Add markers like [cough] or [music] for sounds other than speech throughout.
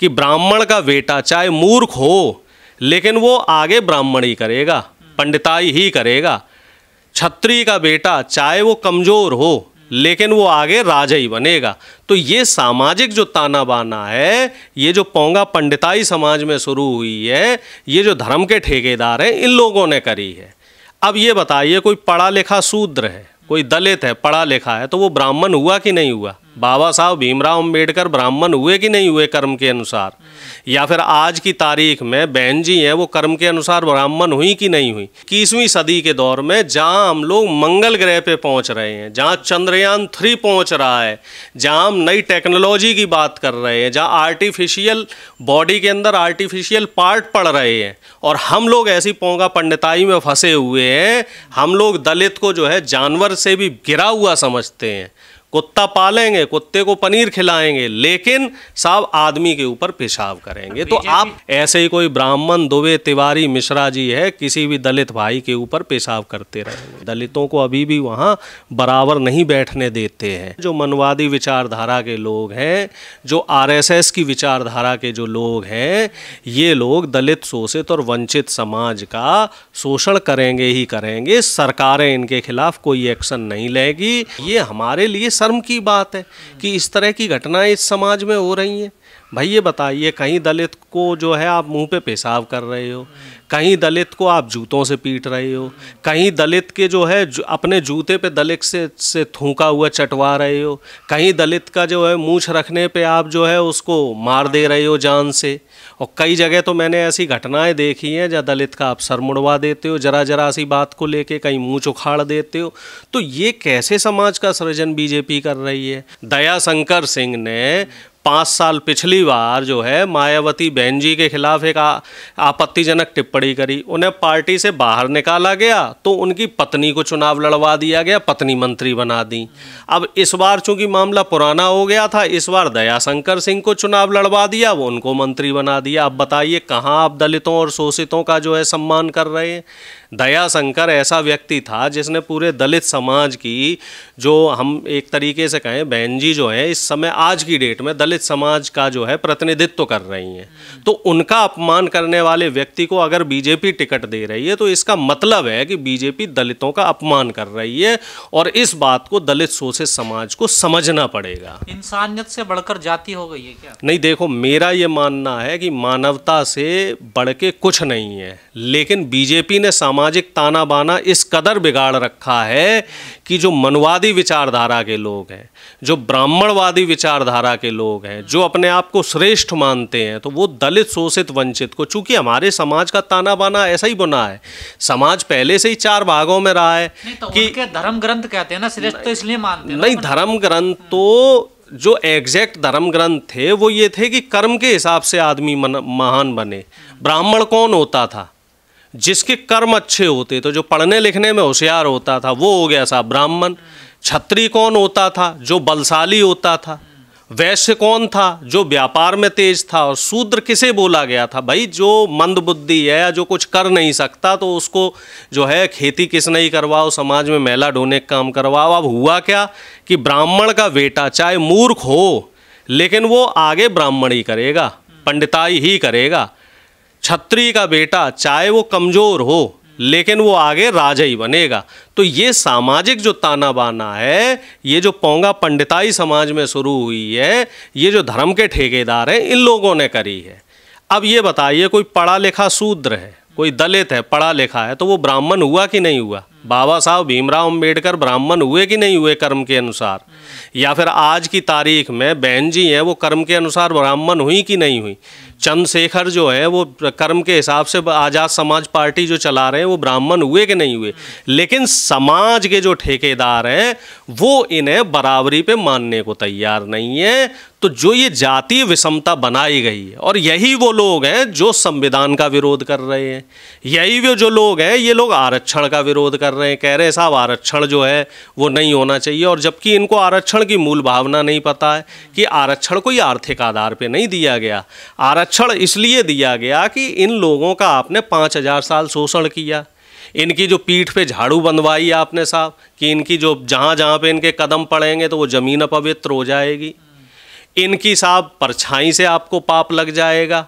कि ब्राह्मण का बेटा चाहे मूर्ख हो, लेकिन वो आगे ब्राह्मण ही करेगा, पंडिताई ही करेगा। छत्री का बेटा चाहे वो कमज़ोर हो, लेकिन वो आगे राजा ही बनेगा। तो ये सामाजिक जो ताना बाना है, ये जो पोंगा पंडिताई समाज में शुरू हुई है, ये जो धर्म के ठेकेदार हैं, इन लोगों ने करी है। अब ये बताइए, कोई पढ़ा लिखा शूद्र है, कोई दलित है, पढ़ा लिखा है तो वो ब्राह्मण हुआ कि नहीं हुआ? बाबा साहब भीमराव अंबेडकर ब्राह्मण हुए कि नहीं हुए कर्म के अनुसार? या फिर आज की तारीख में बहन जी हैं, वो कर्म के अनुसार ब्राह्मण हुई कि नहीं हुई? इक्कीसवीं सदी के दौर में जहाँ हम लोग मंगल ग्रह पे पहुँच रहे हैं, जहाँ चंद्रयान थ्री पहुँच रहा है, जहाँ हम नई टेक्नोलॉजी की बात कर रहे हैं, जहाँ आर्टिफिशियल बॉडी के अंदर आर्टिफिशियल पार्ट पड़ रहे हैं, और हम लोग ऐसी पोंगा पंडिताई में फंसे हुए हैं, हम लोग दलित को जो है जानवर से भी गिरा हुआ समझते हैं। कुत्ता पालेंगे कुत्ते को पनीर खिलाएँगे लेकिन साहब आदमी के ऊपर पेशाब करेंगे। तो आप ऐसे ही कोई ब्राह्मण दुबे तिवारी मिश्रा जी है किसी भी दलित भाई के ऊपर पेशाब करते रहेंगे। दलितों को अभी भी वहाँ बराबर नहीं बैठने देते हैं। जो मनवादी विचारधारा के लोग हैं जो आरएसएस की विचारधारा के जो लोग हैं ये लोग दलित शोषित और वंचित समाज का शोषण करेंगे ही करेंगे। सरकारें इनके खिलाफ कोई एक्शन नहीं लेगी। ये हमारे लिए शर्म की बात है कि इस तरह की घटनाएँ इस समाज में हो रही हैं। भाई ये बताइए, कहीं दलित को जो है आप मुँह पे पेशाब कर रहे हो? कहीं दलित को आप जूतों से पीट रहे हो? कहीं दलित के जो है जो, अपने जूते पे दलित से से थूका हुआ चटवा रहे हो? कहीं दलित का जो है मूछ रखने पे आप जो है उसको मार दे रहे हो जान से? और कई जगह तो मैंने ऐसी घटनाएँ देखी हैं, जहाँ दलित का आप सर मुड़वा देते हो जरा जरा सी बात को लेके कहीं मुँह उखाड़ देते हो। तो ये कैसे समाज का सृजन बीजेपी कर रही है? दया शंकर सिंह ने पाँच साल पिछली बार जो है मायावती बहन जी के खिलाफ एक आपत्तिजनक टिप्पणी करी। उन्हें पार्टी से बाहर निकाला गया तो उनकी पत्नी को चुनाव लड़वा दिया गया, पत्नी मंत्री बना दी। अब इस बार चूँकि मामला पुराना हो गया था, इस बार दयाशंकर सिंह को चुनाव लड़वा दिया, वो उनको मंत्री बना दिया। अब बताइए कहाँ आप दलितों और शोषितों का जो है सम्मान कर रहे हैं? दयाशंकर ऐसा व्यक्ति था जिसने पूरे दलित समाज की जो हम एक तरीके से कहें बहन जी जो है इस समय आज की डेट में दलित समाज का जो है प्रतिनिधित्व कर रही हैं। तो उनका अपमान करने वाले व्यक्ति को अगर बीजेपी टिकट दे रही है तो इसका मतलब है कि बीजेपी दलितों का अपमान कर रही है और इस बात को दलित शोषित समाज को समझना पड़ेगा। इंसानियत से बढ़कर जाति हो गई है क्या? नहीं देखो मेरा ये मानना है कि मानवता से बढ़ के कुछ नहीं है लेकिन बीजेपी ने सामाजिक ताना बाना इस कदर बिगाड़ रखा है कि जो मनवादी विचारधारा के लोग हैं जो ब्राह्मणवादी विचारधारा के लोग हैं जो अपने आप को श्रेष्ठ मानते हैं तो वो दलित शोषित वंचित को चूँकि हमारे समाज का ताना बाना ऐसा ही बना है। समाज पहले से ही चार भागों में रहा है तो कि धर्म ग्रंथ कहते हैं ना श्रेष्ठ तो इसलिए मानते हैं नहीं धर्म ग्रंथ तो जो एग्जैक्ट धर्म ग्रंथ थे वो ये थे कि कर्म के हिसाब से आदमी महान बने। ब्राह्मण कौन होता था? जिसके कर्म अच्छे होते तो जो पढ़ने लिखने में होशियार होता था, वो हो गया साहब ब्राह्मण। छत्री कौन होता था? जो बलशाली होता था। वैश्य कौन था? जो व्यापार में तेज था। और शूद्र किसे बोला गया था? भाई, जो मंद बुद्धि है या जो कुछ कर नहीं सकता तो उसको जो है, खेती किस नहीं करवाओ? समाज में मेला ढोने का काम करवाओ। अब हुआ क्या कि ब्राह्मण का बेटा चाहे मूर्ख हो, लेकिन वो आगे ब्राह्मण ही करेगा, पंडिताई ही करेगा। छत्री का बेटा, चाहे वो कमज़ोर हो, लेकिन वो आगे राजा ही बनेगा। तो ये सामाजिक जो ताना बाना है, ये जो पोंगा पंडिताई समाज में शुरू हुई है, ये जो धर्म के ठेकेदार हैं, इन लोगों ने करी है। अब ये बताइए, कोई पढ़ा लिखा शूद्र है, कोई दलित है पढ़ा लिखा है तो वो ब्राह्मण हुआ कि नहीं हुआ? बाबा साहब भीमराव अंबेडकर ब्राह्मण हुए कि नहीं हुए कर्म के अनुसार? या फिर आज की तारीख में बहन जी हैं, वो कर्म के अनुसार ब्राह्मण हुई कि नहीं हुई? चंद्रशेखर जो है, वो कर्म के हिसाब से आज़ाद समाज पार्टी जो चला रहे हैं, वो ब्राह्मण हुए कि नहीं हुए? लेकिन समाज के जो ठेकेदार हैं, वो इन्हें बराबरी पे मानने को तैयार नहीं है। तो जो ये जातीय विषमता बनाई गई है, और यही वो लोग हैं जो संविधान का विरोध कर रहे हैं, यही वो जो लोग हैं, ये लोग आरक्षण का विरोध कर रहे हैं, कह रहे हैं, साहब, आरक्षण जो है, वो नहीं होना चाहिए। और जबकि इनको आरक्षण की मूल भावना नहीं पता है कि आरक्षण कोई आर्थिक आधार पर नहीं दिया गया। आरक्षण इसलिए दिया गया कि इन लोगों का आपने पाँच हज़ार साल शोषण किया। इनकी जो पीठ पे झाड़ू बंधवाई आपने, साहब, कि इनकी जो जहाँ जहाँ पे इनके कदम पड़ेंगे तो वो ज़मीन अपवित्र हो जाएगी। इनकी साहब परछाई से आपको पाप लग जाएगा।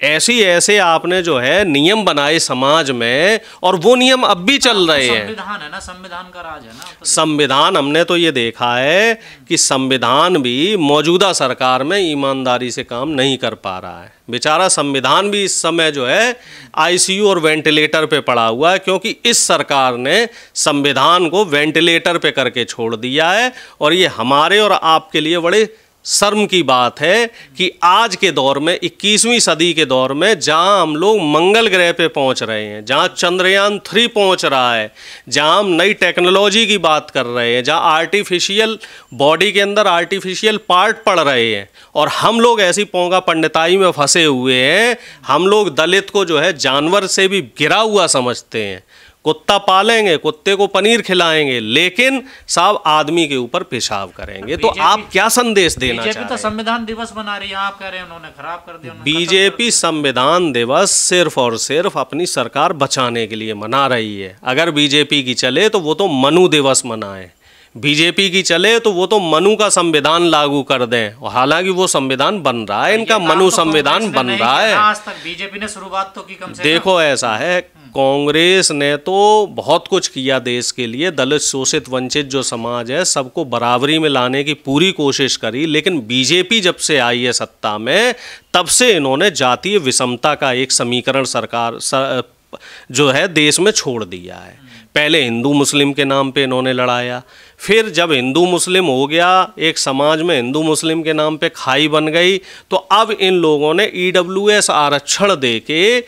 ऐसी ऐसे आपने जो है नियम बनाए समाज में और वो नियम अब भी चल रहे हैं। संविधान है ना संविधान का राज है ना। तो संविधान हमने तो ये देखा है कि संविधान भी मौजूदा सरकार में ईमानदारी से काम नहीं कर पा रहा है। बेचारा संविधान भी इस समय जो है आईसीयू और वेंटिलेटर पे पड़ा हुआ है क्योंकि इस सरकार ने संविधान को वेंटिलेटर पे करके छोड़ दिया है और ये हमारे और आपके लिए बड़े शर्म की बात है कि आज के दौर में 21वीं सदी के दौर में, जहाँ हम लोग मंगल ग्रह पे पहुँच रहे हैं, जहाँ चंद्रयान थ्री पहुँच रहा है, जहाँ हम नई टेक्नोलॉजी की बात कर रहे हैं, जहाँ आर्टिफिशियल बॉडी के अंदर आर्टिफिशियल पार्ट पड़ रहे हैं, और हम लोग ऐसी पोंगा पंडिताई में फंसे हुए हैं, हम लोग दलित को जो है जानवर से भी गिरा हुआ समझते हैं। कुत्ता पालेंगे कुत्ते को पनीर खिलाएँगे लेकिन साहब आदमी के ऊपर पेशाब करेंगे। तो आप क्या संदेश देना बीजेपी तो संविधान दिवस मना रही है आप कह रहे हैं उन्होंने खराब कर दिया बीजेपी संविधान दिवस सिर्फ़ और सिर्फ़ अपनी सरकार बचाने के लिए मना रही है। अगर बीजेपी की चले तो वो तो मनु दिवस मनाए। बीजेपी की चले तो वो तो मनु का संविधान लागू कर दें। और हालाँकि वो संविधान बन रहा है इनका मनु तो संविधान बन रहा है। आज तक बीजेपी ने शुरुआत तो की कम से देखो ऐसा है कांग्रेस ने तो बहुत कुछ किया देश के लिए। दलित शोषित वंचित जो समाज है सबको बराबरी में लाने की पूरी कोशिश करी। लेकिन बीजेपी जब से आई है सत्ता में तब से इन्होंने जातीय विषमता का एक समीकरण सरकार स, जो है देश में छोड़ दिया है। पहले हिंदू मुस्लिम के नाम पे इन्होंने लड़ाया। फिर जब हिंदू मुस्लिम हो गया एक समाज में हिंदू मुस्लिम के नाम पे खाई बन गई तो अब इन लोगों ने ईडब्ल्यूएस आरक्षण दे के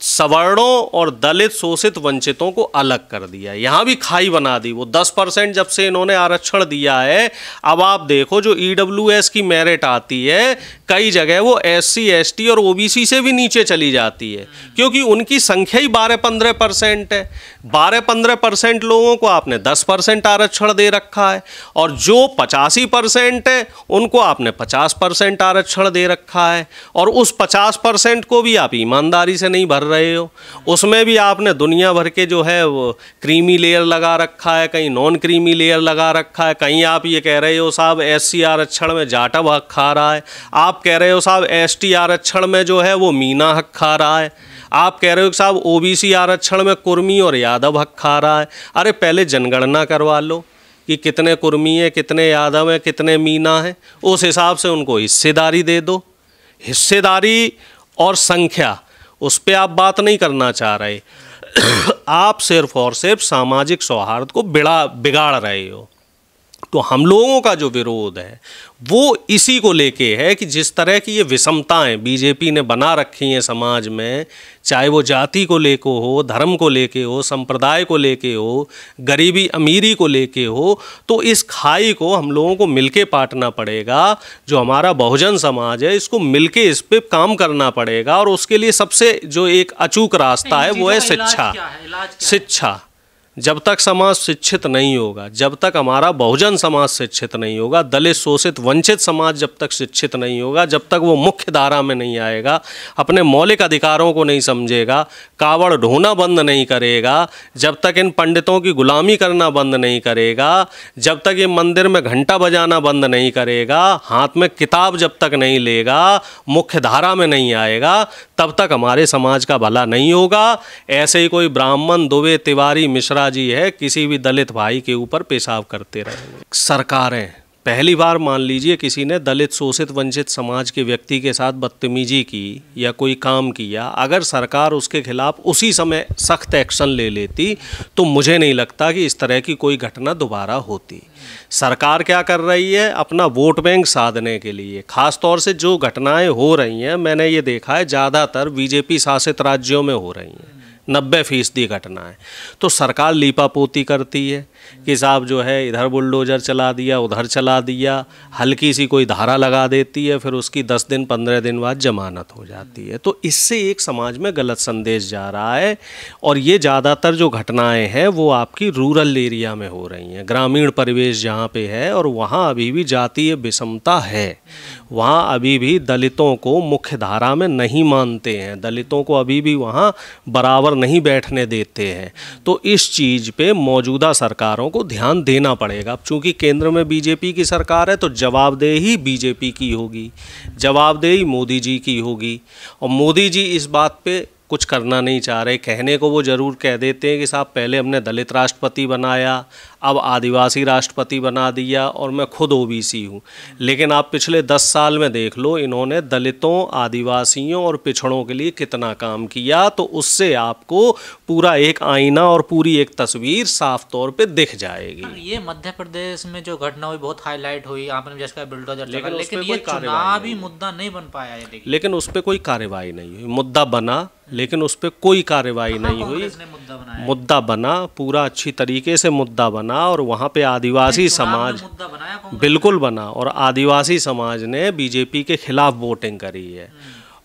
सवर्णों और दलित शोषित वंचितों को अलग कर दिया यहाँ भी खाई बना दी, वो दस परसेंट जब से इन्होंने आरक्षण दिया है, अब आप देखो जो ईडब्ल्यूएस की मेरिट आती है, कई जगह वो एस सी और ओबीसी से भी नीचे चली जाती है, क्योंकि उनकी संख्या ही बारह पंद्रह परसेंट है। बारह पंद्रह परसेंट लोगों को आपने दस परसेंट आरक्षण दे रखा है, और जो पचासी परसेंट है, उनको आपने पचास परसेंट आरक्षण दे रखा है, और उस पचास परसेंट को भी आप ईमानदारी से नहीं भर रहे हो। उसमें भी आपने दुनिया भर के जो है वो क्रीमी लेयर लगा रखा है, कहीं नॉन क्रीमी लेयर लगा रखा है, कहीं आप ये कह रहे हो साहब एस सी आरक्षण में जाटा हक खा रहा है। आप कह रहे हो साहब एस टी आरक्षण में जो है वो मीना हक खा रहा है। आप कह रहे हो कि साहब ओबीसी आरक्षण में कुर्मी और यादव हक खा रहा है। अरे पहले जनगणना करवा लो कि कितने कुर्मी हैं, कितने यादव हैं, कितने मीना हैं। उस हिसाब से उनको हिस्सेदारी दे दो। हिस्सेदारी और संख्या। उस पर आप बात नहीं करना चाह रहे। [coughs] आप सिर्फ़ और सिर्फ़ सामाजिक सौहार्द को बिड़ा, बिगाड़ रहे हो। तो हम लोगों का जो विरोध है वो इसी को लेके है कि जिस तरह की ये विषमताएँ बीजेपी ने बना रखी हैं समाज में चाहे वो जाति को लेके हो धर्म को लेके हो संप्रदाय को लेके हो गरीबी अमीरी को लेके हो तो इस खाई को हम लोगों को मिलके पाटना पड़ेगा। जो हमारा बहुजन समाज है इसको मिलके इस पे काम करना पड़ेगा और उसके लिए सबसे जो एक अचूक रास्ता है वो है इलाज शिक्षा? शिक्षा। जब तक समाज शिक्षित नहीं होगा, जब तक हमारा बहुजन समाज शिक्षित नहीं होगा, दलित, शोषित, वंचित समाज जब तक शिक्षित नहीं होगा, जब तक वो मुख्य धारा में नहीं आएगा, अपने मौलिक अधिकारों को नहीं समझेगा, कावड़ ढोना बंद नहीं करेगा, जब तक इन पंडितों की गुलामी करना बंद नहीं करेगा, जब तक ये मंदिर में घंटा बजाना बंद नहीं करेगा, हाथ में किताब जब तक नहीं लेगा, मुख्य धारा में नहीं आएगा, तब तक हमारे समाज का भला नहीं होगा। ऐसे ही कोई ब्राह्मण, दुबे, तिवारी, मिश्रा जी है, किसी भी दलित भाई के ऊपर पेशाब करते रहेंगे सरकारें, पहली बार मान लीजिए किसी ने दलित शोषित वंचित समाज के व्यक्ति के साथ बदतमीजी की या कोई काम किया, अगर सरकार उसके खिलाफ उसी समय सख्त एक्शन ले लेती तो मुझे नहीं लगता कि इस तरह की कोई घटना दोबारा होती। सरकार क्या कर रही है? अपना वोट बैंक साधने के लिए। खास तौर से जो घटनाएँ हो रही हैं, मैंने ये देखा है, ज़्यादातर बीजेपी शासित राज्यों में हो रही हैं। नब्बे फ़ीसदी घटनाएँ तो सरकार लीपापोती करती है कि साहब जो है, इधर बुलडोजर चला दिया, उधर चला दिया, हल्की सी कोई धारा लगा देती है, फिर उसकी दस दिन, पंद्रह दिन बाद जमानत हो जाती है। तो इससे एक समाज में गलत संदेश जा रहा है और ये ज़्यादातर जो घटनाएँ हैं, वो आपकी रूरल एरिया में हो रही हैं। ग्रामीण परिवेश जहाँ पे है और वहाँ अभी भी जातीय विषमता है। वहाँ अभी भी दलितों को मुख्यधारा में नहीं मानते हैं। दलितों को अभी भी वहाँ बराबर नहीं बैठने देते हैं। तो इस चीज़ पे मौजूदा सरकारों को ध्यान देना पड़ेगा। अब चूँकि केंद्र में बीजेपी की सरकार है तो जवाबदेही बीजेपी की होगी। जवाबदेही मोदी जी की होगी। और मोदी जी इस बात पे कुछ करना नहीं चाह रहे कहने को वो ज़रूर कह देते हैं कि साहब पहले हमने दलित राष्ट्रपति बनाया अब आदिवासी राष्ट्रपति बना दिया और मैं खुद ओबीसी हूँ। लेकिन आप पिछले दस साल में देख लो इन्होंने दलितों आदिवासियों और पिछड़ों के लिए कितना काम किया तो उससे आपको पूरा एक आईना और पूरी एक तस्वीर साफ़ तौर पर दिख जाएगी। ये मध्य प्रदेश में जो घटना हुई बहुत हाईलाइट हुई आपने जैसे बुलडोजर लेकिन लेकिन ये चुनावी मुद्दा नहीं बन पाया लेकिन उस पर कोई कार्रवाई नहीं हुई मुद्दा बना लेकिन उस पर कोई कार्रवाई नहीं हुई। मुद्दा मुद्दा बना पूरा अच्छी तरीके से मुद्दा बना और वहाँ पे आदिवासी समाज बिल्कुल बना और आदिवासी समाज ने बीजेपी के खिलाफ वोटिंग करी है।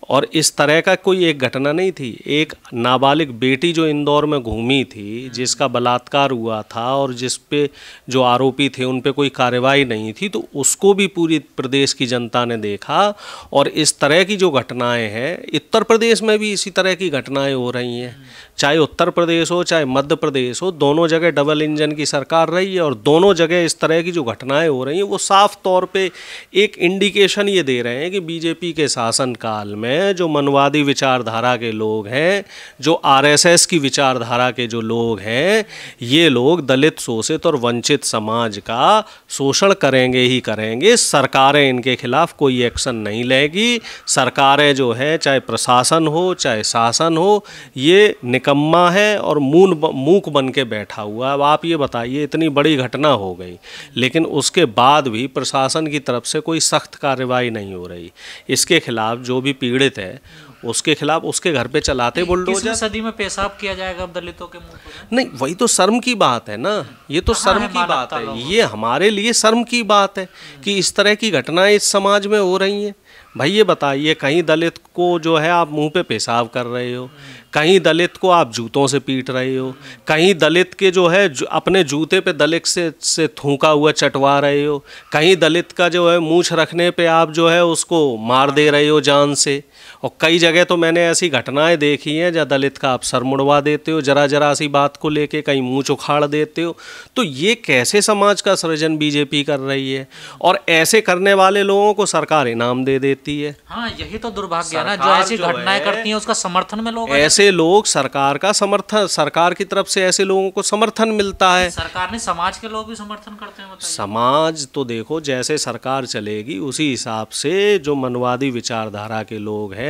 और इस तरह का कोई एक घटना नहीं थी। एक नाबालिग बेटी जो इंदौर में घूमी थी, जिसका बलात्कार हुआ था और जिस पे जो आरोपी थे, उन पे कोई कार्रवाई नहीं थी तो उसको भी पूरी प्रदेश की जनता ने देखा और इस तरह की जो घटनाएँ हैं, उत्तर प्रदेश में भी इसी तरह की घटनाएँ हो रही हैं। चाहे उत्तर प्रदेश हो, चाहे मध्य प्रदेश हो, दोनों जगह डबल इंजन की सरकार रही है और दोनों जगह इस तरह की जो घटनाएँ हो रही हैं, वो साफ़ तौर पे एक इंडिकेशन ये दे रहे हैं कि बीजेपी के शासनकाल में जो मनवादी विचारधारा के लोग हैं, जो आरएसएस की विचारधारा के जो लोग हैं, ये लोग दलित, शोषित और वंचित समाज का शोषण करेंगे ही करेंगे। सरकारें इनके खिलाफ कोई एक्शन नहीं लेगी। सरकारें जो है, चाहे प्रशासन हो, चाहे शासन हो, ये निकम्मा है और मून मूक बन के बैठा हुआ अब आप ये बताइए, इतनी बड़ी घटना हो गई, लेकिन उसके बाद भी प्रशासन की तरफ़ से कोई सख्त कार्रवाई नहीं हो रही। इसके खिलाफ जो भी पीड़ित है उसके खिलाफ उसके घर पे चलाते बुलडोजर। सदी में पेशाब किया जाएगा अब दलितों के मुँह पर? नहीं वही तो शर्म की बात है ना। ये तो शर्म की बात है। ये हमारे लिए शर्म की बात है कि इस तरह की घटनाएँ इस समाज में हो रही हैं। भाई ये बताइए कहीं दलित को जो है आप मुँह पे पेशाब कर रहे हो? कहीं दलित को आप जूतों से पीट रहे हो? कहीं दलित के जो है जो अपने जूते पे दलित से से थूका हुआ चटवा रहे हो? कहीं दलित का जो है मूछ रखने पे आप जो है उसको मार दे रहे हो जान से? और कई जगह तो मैंने ऐसी घटनाएँ देखी हैं जहाँ दलित का आप सर मुड़वा देते हो जरा जरा सी बात को लेके कहीं मुँह उखाड़ देते हो। तो ये कैसे समाज का सृजन बीजेपी कर रही है? और ऐसे करने वाले लोगों को सरकार इनाम दे देती है। हाँ यही तो दुर्भाग्य है ना जो ऐसी घटनाएँ करती हैं उसका समर्थन में लोग ऐसे लोग सरकार का समर्थन सरकार की तरफ़ से ऐसे लोगों को समर्थन मिलता है। सरकार ने समाज के लोग भी समर्थन करते हैं समाज तो देखो जैसे सरकार चलेगी उसी हिसाब से जो मनवादी विचारधारा के लोग हैं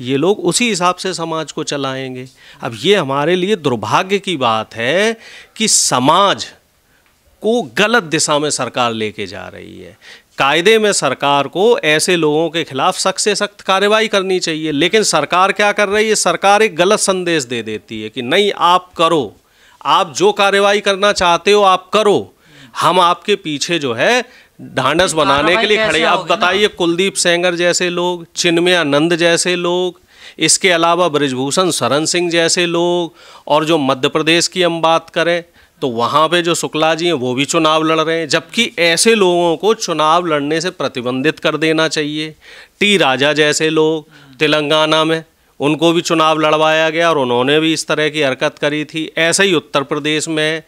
ये लोग उसी हिसाब से समाज को चलाएँगे। अब ये हमारे लिए दुर्भाग्य की बात है कि समाज को गलत दिशा में सरकार लेके जा रही है। कायदे में सरकार को ऐसे लोगों के खिलाफ सख्त से सख्त कार्रवाई करनी चाहिए, लेकिन सरकार क्या कर रही है? सरकार एक गलत संदेश दे देती है कि नहीं, आप करो। आप जो कार्रवाई करना चाहते हो, आप करो। हम आपके पीछे जो है ढांढस बनाने के लिए खड़े अब बताइए कुलदीप सेंगर जैसे लोग चिन्मयानंद जैसे लोग इसके अलावा ब्रजभूषण शरण सिंह जैसे लोग और जो मध्य प्रदेश की हम बात करें तो वहाँ पे जो शुक्ला जी हैं वो भी चुनाव लड़ रहे हैं। जबकि ऐसे लोगों को चुनाव लड़ने से प्रतिबंधित कर देना चाहिए। टी राजा जैसे लोग तेलंगाना में उनको भी चुनाव लड़वाया गया और उन्होंने भी इस तरह की हरकत करी थी। ऐसे ही उत्तर प्रदेश में